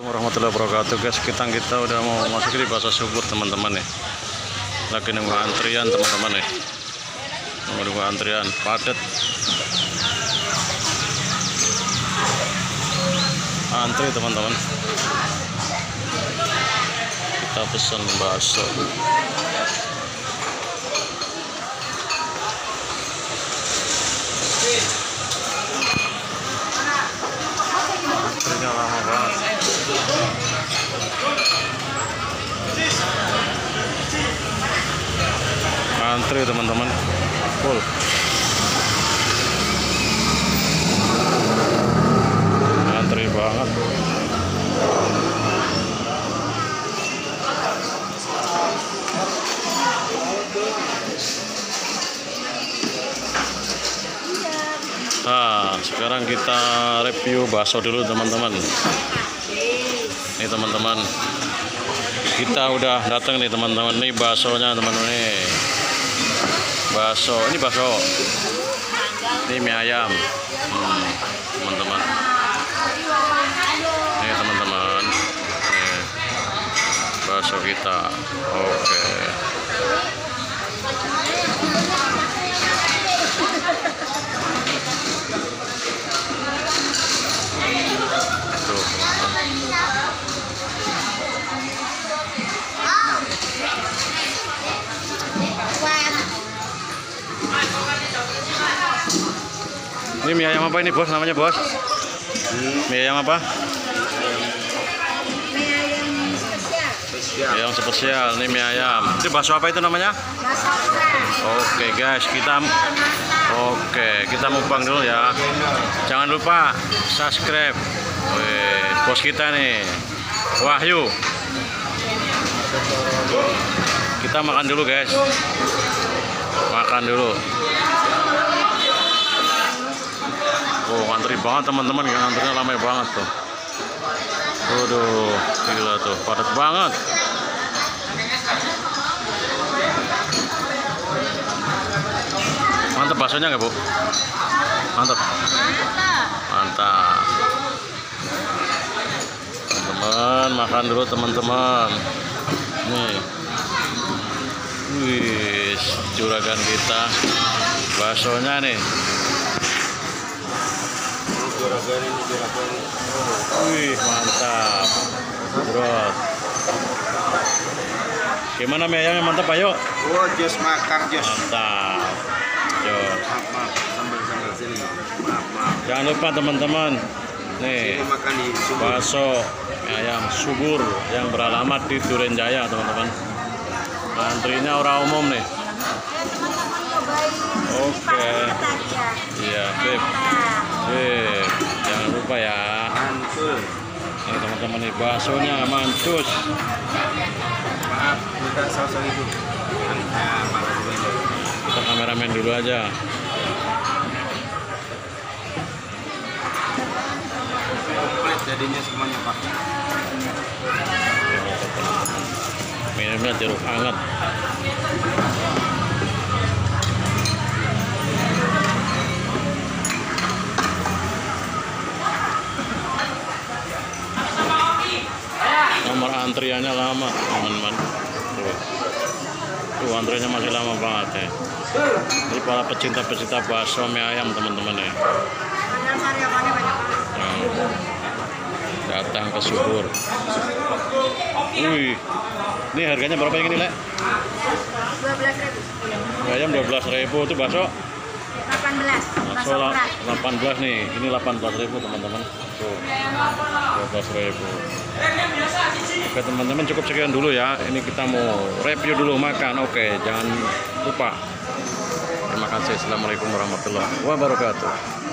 warahmatullahi wabarakatuh guys. Kita kita udah mau masuk di pasar subur teman-teman nih. Lagi nunggu antrian teman-teman nih. Nunggu nunggu antrian. Padat. Antri teman-teman. Kita pesan bakso antri teman-teman full antri banget Nah, sekarang kita review bakso dulu teman-teman. Ini teman-teman. Kita udah datang nih teman-teman. Ini baksonya teman-teman nih. Bakso, ini bakso. Ini mie ayam. Hmm, teman-teman. Ini teman-teman. Bakso kita. Oke. Tuh, Ini mie ayam apa ini bos namanya bos? Mie ayam apa? Ayam spesial. Ini mie ayam. Itu bakso apa itu namanya? Oke guys, kita Oke, kita mukbang dulu ya. Jangan lupa subscribe. Wih, bos kita nih. Wahyu. Kita makan dulu guys. Makan dulu. Oh, antri banget teman-teman, yang antrinya ramai banget tuh. Waduh, gila tuh, padat banget. Mantap baksonya nggak bu? Mantap. Mantap. Teman-teman, makan dulu teman-teman. Nih. Wih, juragan kita. Baksonya nih. Wih, mantap. Bro. Gimana mie ayamnya mantap, ayo? Oh, jos makar jos. Mantap. Yo. Maaf, maaf, sambal sambal sini. Maaf, maaf. Jangan lupa teman-teman. Ini Nih, makan di bakso mie ayam subur yang beralamat di Duren Jaya, teman-teman. Antrinya orang umum nih. Oke. Iya, sip. Sip. Lupa ya. Mantul. Ini teman-teman nih baksonya mancus. Maaf, minta saus itu. Kita kameramen dulu aja. Komplit jadinya semuanya pak. Minumnya jeruk hangat. Nomor antriannya lama, teman-teman. Tuh. Tuh, antriannya masih lama banget ya. Ini para pecinta-pecinta bakso mie ayam, teman-teman ya. Nah, datang ke subur. Wih, ini harganya berapa yang ini, Lek? 12.000. Mie ayam 12.000 itu bakso 18. Bakso la- 18 nih, ini 18.000 teman-teman. Tuh, 12.000. Oke teman-teman cukup sekian dulu ya. Ini kita mau review dulu makan. Oke, jangan lupa. Terima kasih. Assalamualaikum warahmatullahi wabarakatuh.